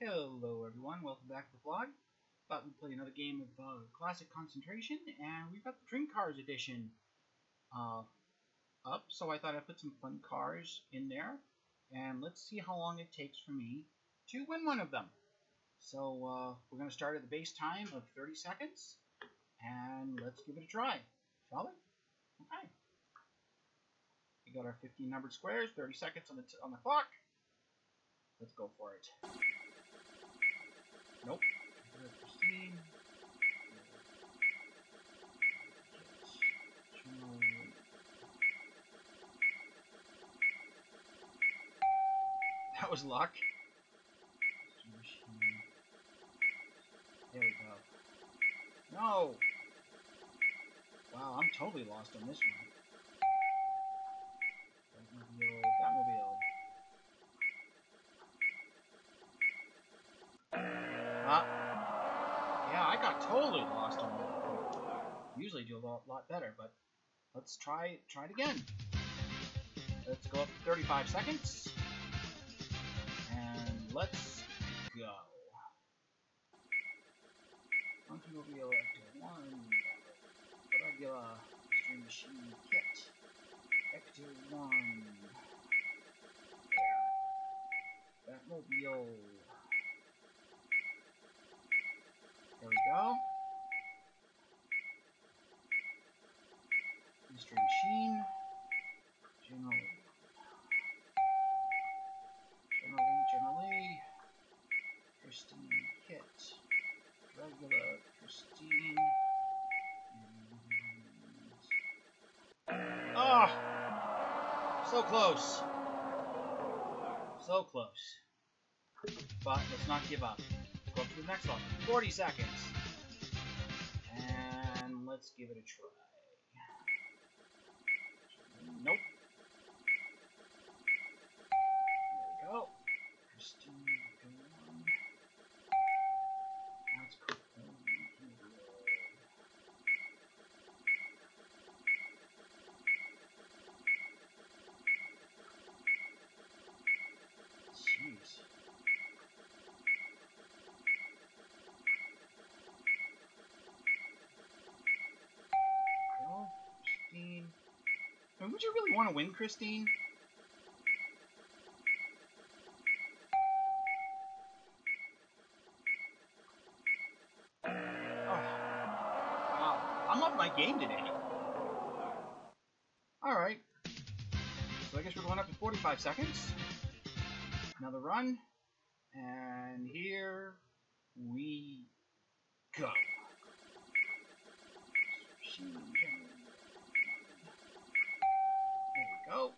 Hello everyone, welcome back to the vlog. Thought we'd play another game of uh, Classic Concentration, and we've got the Dream Cars edition uh, up, so I thought I'd put some fun cars in there, and let's see how long it takes for me to win one of them. So uh, we're going to start at the base time of 30 seconds, and let's give it a try, shall we? Okay. We got our 15 numbered squares, 30 seconds on the, on the clock. Let's go for it. Nope. That was luck. There we go. No! Wow, I'm totally lost on this one. Totally lost on that. Usually do a lot, lot better, but let's try try it again. Let's go up 35 seconds. And let's go. Automobile Ecto 1, Dragula Machine KITT, Ecto 1, there. Batmobile. There we go. Mystery Machine. General. Generally, General Lee. Christine KITT. Dragula Christine. Ah! Oh, so close. So close. But let's not give up. Go to the next one. 40 seconds. And let's give it a try. Nope. There we go. Christine, go on. That's cool. Jeez. Go, Christine. I mean, would you really want to win, Christine? Oh. Wow. I'm up my game today. Alright. So I guess we're going up to 45 seconds. Another run. And here we go. Machine General. There we go.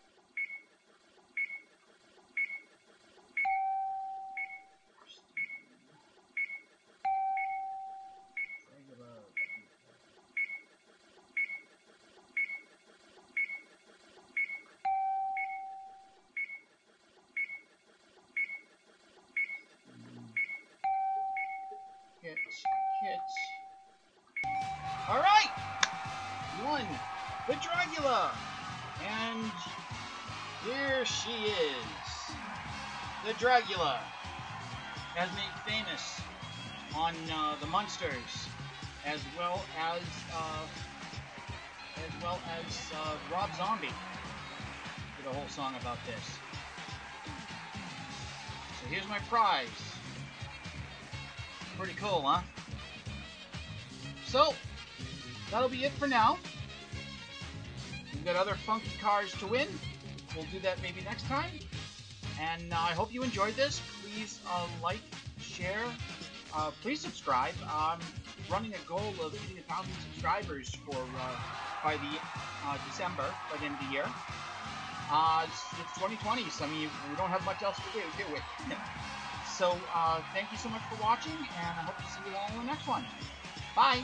Dragula. Hit, hit. Alright! One, the Dragula! And here she is. The Dragula has made famous on uh, the Munsters, as well as uh, as well as uh, Rob Zombie did a whole song about this. So here's my prize. Pretty cool, huh? So that'll be it for now. We've got other funky cars to win. We'll do that maybe next time. And uh, I hope you enjoyed this. Please uh, like, share, uh, please subscribe. I'm running a goal of hitting a thousand subscribers for uh, by the uh, December, by the end of the year. Uh, it's, it's 2020, so I mean we don't have much else to do, do we? so thank you so much for watching, and I hope to see you all in the next one. Bye.